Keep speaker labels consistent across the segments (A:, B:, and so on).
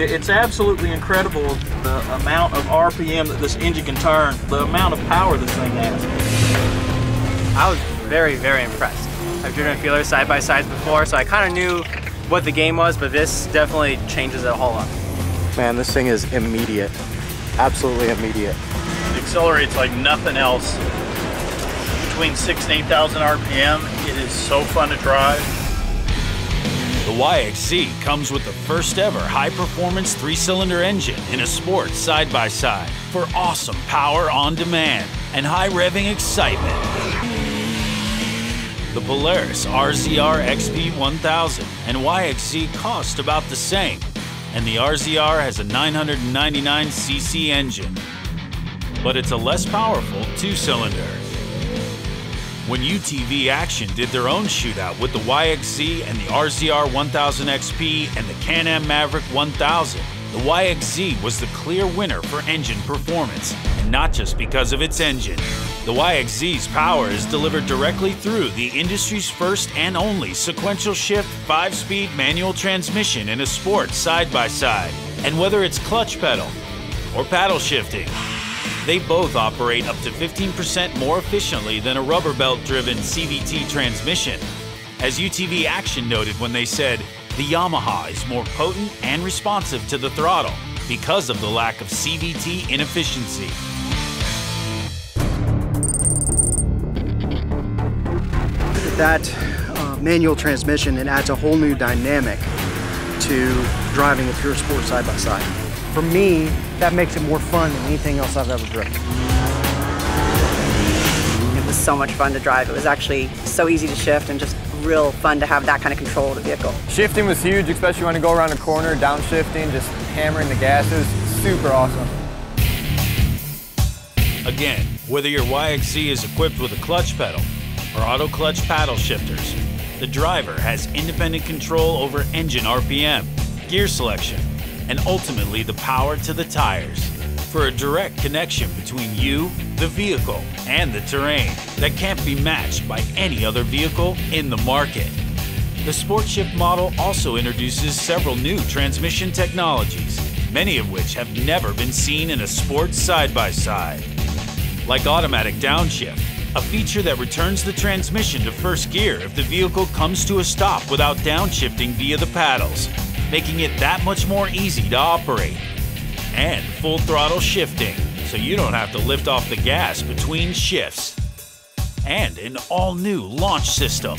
A: It's absolutely incredible the amount of RPM that this engine can turn, the amount of power this thing has.
B: I was very, very impressed. I've driven a Feelers side by sides before, so I kind of knew what the game was, but this definitely changes it a whole lot.
C: Man, this thing is immediate. Absolutely immediate.
D: It accelerates like nothing else. Between six and 8,000 RPM, it is so fun to drive.
E: The YXZ comes with the first ever high performance three cylinder engine in a sport side by side for awesome power on demand and high revving excitement. The Polaris RZR XP 1000 and YXZ cost about the same, and the RZR has a 999cc engine. But it's a less powerful two cylinder. When UTV Action did their own shootout with the YXZ and the RZR 1000 XP and the Can-Am Maverick 1000, the YXZ was the clear winner for engine performance, and not just because of its engine. The YXZ's power is delivered directly through the industry's first and only sequential shift 5-speed manual transmission in a sport side-by-side. And whether it's clutch pedal or paddle shifting, they both operate up to 15% more efficiently than a rubber belt driven CVT transmission. As UTV Action noted when they said, the Yamaha is more potent and responsive to the throttle because of the lack of CVT inefficiency.
F: That uh, manual transmission, it adds a whole new dynamic to driving a pure sport side by side.
G: For me, that makes it more fun than anything else I've ever driven.
H: It was so much fun to drive. It was actually so easy to shift and just real fun to have that kind of control of the vehicle.
I: Shifting was huge, especially when you go around a corner, downshifting, just hammering the gas gases, super awesome.
E: Again, whether your YXZ is equipped with a clutch pedal or auto clutch paddle shifters, the driver has independent control over engine RPM, gear selection, and ultimately the power to the tires for a direct connection between you, the vehicle, and the terrain that can't be matched by any other vehicle in the market. The SportShift model also introduces several new transmission technologies, many of which have never been seen in a sports side-by-side. Like automatic downshift, a feature that returns the transmission to first gear if the vehicle comes to a stop without downshifting via the paddles, making it that much more easy to operate. And full throttle shifting, so you don't have to lift off the gas between shifts. And an all new launch system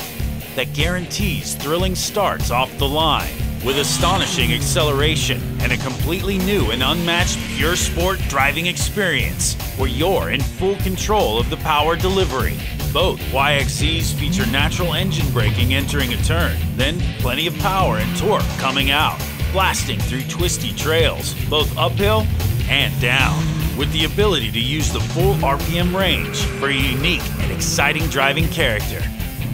E: that guarantees thrilling starts off the line with astonishing acceleration and a completely new and unmatched pure sport driving experience where you're in full control of the power delivery. Both YXZs feature natural engine braking entering a turn, then plenty of power and torque coming out, blasting through twisty trails, both uphill and down, with the ability to use the full RPM range for a unique and exciting driving character.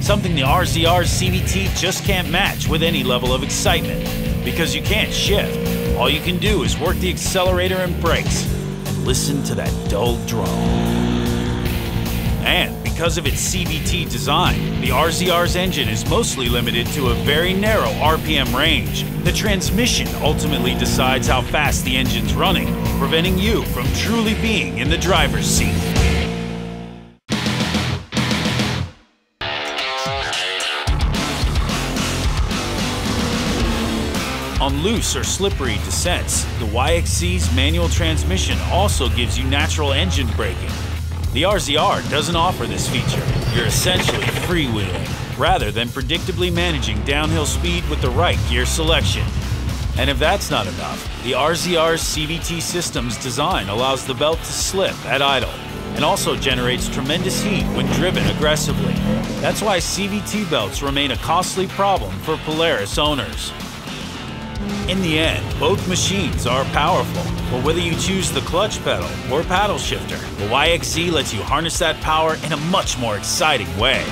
E: Something the RZR's CVT just can't match with any level of excitement, because you can't shift. All you can do is work the accelerator and brakes and listen to that dull drone. And because of its CVT design, the RZR's engine is mostly limited to a very narrow RPM range. The transmission ultimately decides how fast the engine's running, preventing you from truly being in the driver's seat. On loose or slippery descents, the YXZ's manual transmission also gives you natural engine braking, the RZR doesn't offer this feature. You're essentially freewheeling, rather than predictably managing downhill speed with the right gear selection. And if that's not enough, the RZR's CVT system's design allows the belt to slip at idle, and also generates tremendous heat when driven aggressively. That's why CVT belts remain a costly problem for Polaris owners. In the end, both machines are powerful, but whether you choose the clutch pedal or paddle shifter, the YXZ lets you harness that power in a much more exciting way.